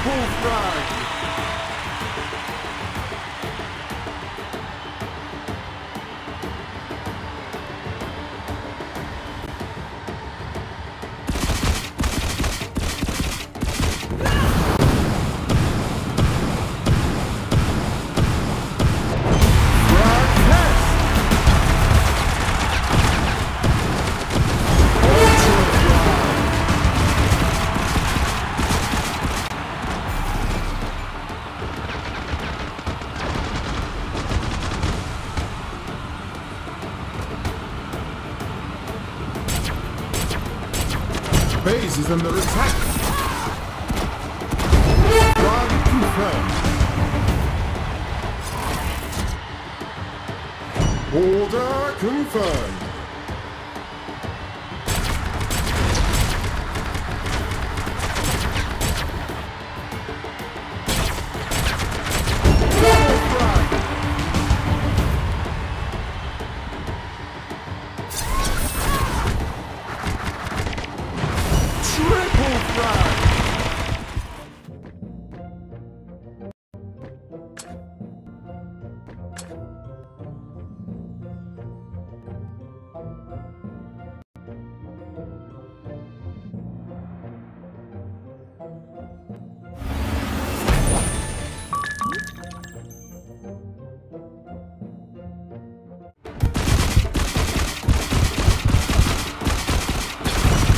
Triple frag! Base is under attack. Frag confirmed. Order confirmed.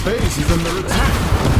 Base is under attack.